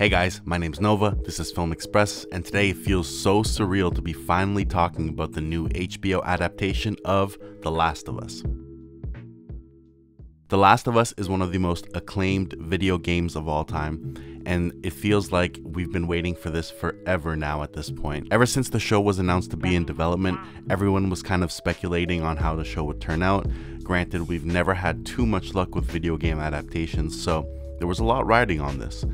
Hey guys, my name's Nova, this is Film Express, and today it feels so surreal to be finally talking about the new HBO adaptation of The Last of Us. The Last of Us is one of the most acclaimed video games of all time, and it feels like we've been waiting for this forever now at this point. Ever since the show was announced to be in development, everyone was kind of speculating on how the show would turn out. Granted, we've never had too much luck with video game adaptations, so there was a lot riding on this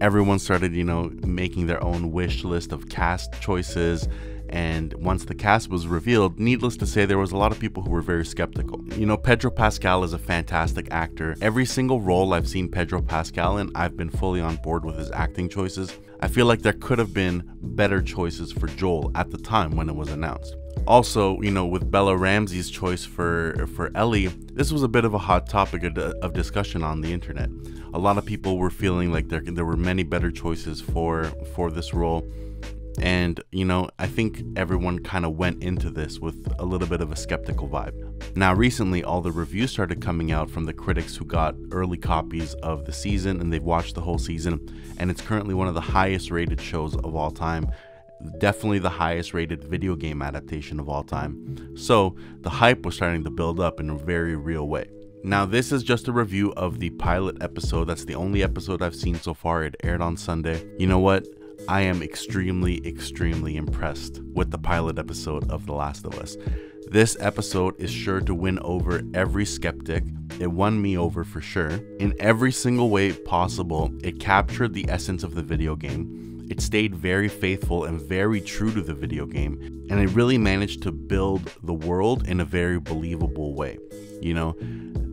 everyone started, you know, making their own wish list of cast choices. And once the cast was revealed, needless to say, there was a lot of people who were very skeptical. You know, Pedro Pascal is a fantastic actor. Every single role I've seen Pedro Pascal in, I've been fully on board with his acting choices. I feel like there could have been better choices for Joel at the time when it was announced. Also, you know, with Bella Ramsey's choice for for Ellie, this was a bit of a hot topic of, discussion on the internet. A lot of people were feeling like there there were many better choices for for this role. And, you know, I think everyone kind of went into this with a little bit of a skeptical vibe. Now, recently, all the reviews started coming out from the critics who got early copies of the season and they've watched the whole season. And it's currently one of the highest rated shows of all time definitely the highest rated video game adaptation of all time. So the hype was starting to build up in a very real way. Now, this is just a review of the pilot episode. That's the only episode I've seen so far. It aired on Sunday. You know what? I am extremely, extremely impressed with the pilot episode of The Last of Us. This episode is sure to win over every skeptic. It won me over for sure. In every single way possible, it captured the essence of the video game it stayed very faithful and very true to the video game, and it really managed to build the world in a very believable way. You know,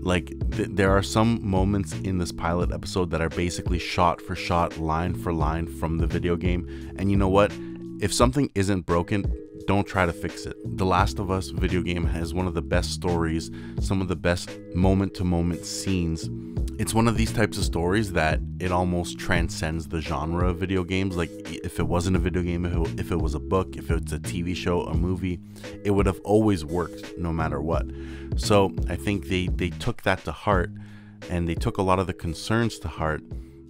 like th- there are some moments in this pilot episode that are basically shot for shot, line for line from the video game, and you know what? If something isn't broken, don't try to fix it. The Last of Us video game has one of the best stories, some of the best moment to moment scenes it's one of these types of stories that it almost transcends the genre of video games. Like if it wasn't a video game, if it, was a book, if it's a TV show, a movie, it would have always worked no matter what. So I think they they took that to heart, and they took a lot of the concerns to heart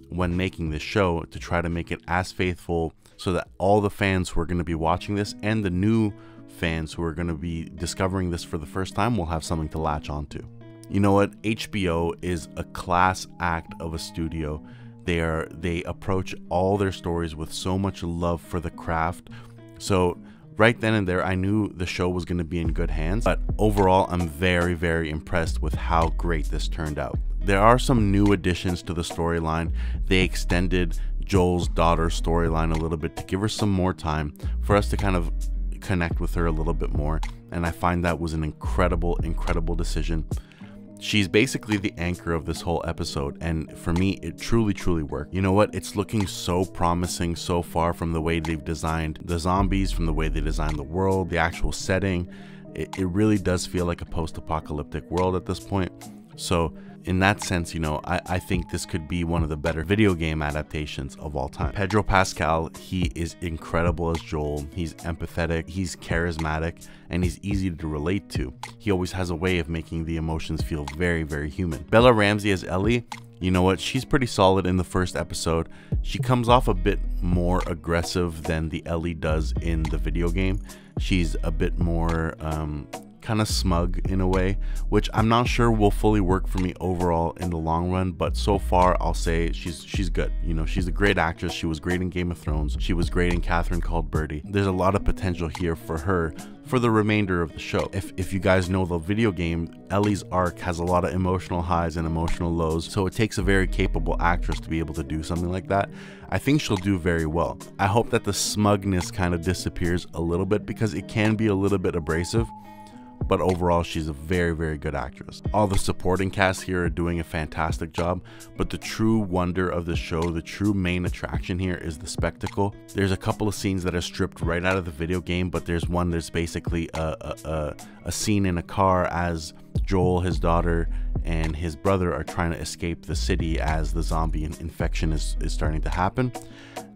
when making this show to try to make it as faithful so that all the fans who are going to be watching this and the new fans who are going to be discovering this for the first time will have something to latch onto. You know what? HBO is a class act of a studio. They are they approach all their stories with so much love for the craft. So right then and there I knew the show was going to be in good hands, but overall I'm very very impressed with how great this turned out. There are some new additions to the storyline. They extended Joel's daughter storyline a little bit to give her some more time for us to kind of connect with her a little bit more, and I find that was an incredible incredible decision. She's basically the anchor of this whole episode, and for me, it truly, truly worked. You know what? It's looking so promising so far from the way they've designed the zombies, from the way they designed the world, the actual setting. It, it really does feel like a post apocalyptic world at this point. So, in that sense, you know, I, I think this could be one of the better video game adaptations of all time. Pedro Pascal, he is incredible as Joel. He's empathetic, he's charismatic, and he's easy to relate to. He always has a way of making the emotions feel very, very human. Bella Ramsey as Ellie, you know what? She's pretty solid in the first episode. She comes off a bit more aggressive than the Ellie does in the video game. She's a bit more um, kind of smug in a way, which I'm not sure will fully work for me overall in the long run. But so far, I'll say she's she's good. You know, she's a great actress. She was great in Game of Thrones. She was great in Catherine Called Birdy. There's a lot of potential here for her for the remainder of the show. If, if you guys know the video game, Ellie's arc has a lot of emotional highs and emotional lows, so it takes a very capable actress to be able to do something like that. I think she'll do very well. I hope that the smugness kind of disappears a little bit because it can be a little bit abrasive but overall she's a very very good actress. All the supporting cast here are doing a fantastic job but the true wonder of the show the true main attraction here is the spectacle. There's a couple of scenes that are stripped right out of the video game but there's one that's basically a, a, a, a scene in a car as joel his daughter and his brother are trying to escape the city as the zombie infection is, is starting to happen.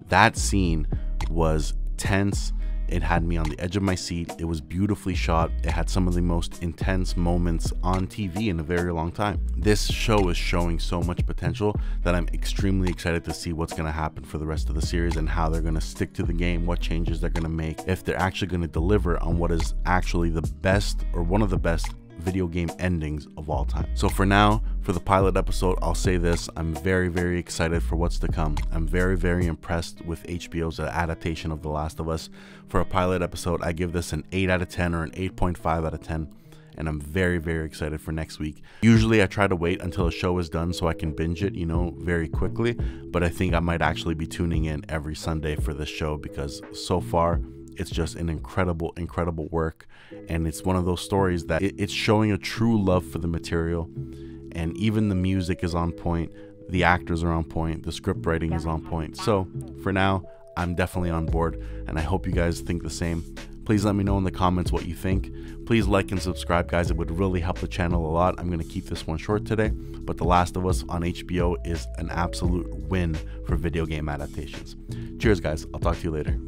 That scene was tense It had me on the edge of my seat. It was beautifully shot. It had some of the most intense moments on TV in a very long time. This show is showing so much potential that I'm extremely excited to see what's going to happen for the rest of the series and how they're going to stick to the game, what changes they're going to make, if they're actually going to deliver on what is actually the best or one of the best video game endings of all time. So for now, for the pilot episode, I'll say this I'm very, very excited for what's to come. I'm very, very impressed with HBO's adaptation of The Last of Us. For a pilot episode, I give this an 8 out of 10 or an 8.5 out of 10 and I'm very, very excited for next week. Usually, I try to wait until a show is done so I can binge it, you know, very quickly. But I think I might actually be tuning in every Sunday for this show because so far, it's just an incredible, incredible work. And it's one of those stories that it's showing a true love for the material. And even the music is on point, the actors are on point, the script writing is on point. So for now, I'm definitely on board, and I hope you guys think the same. Please let me know in the comments what you think. Please like and subscribe, guys. It would really help the channel a lot. I'm going to keep this one short today, but The Last of Us on HBO is an absolute win for video game adaptations. Cheers, guys. I'll talk to you later.